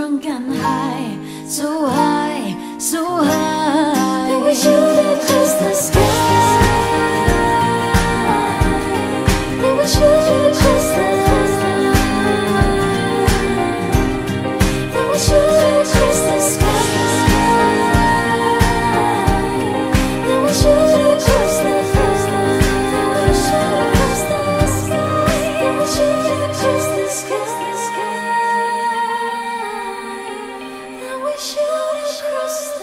drunk and high, so I shoot across the.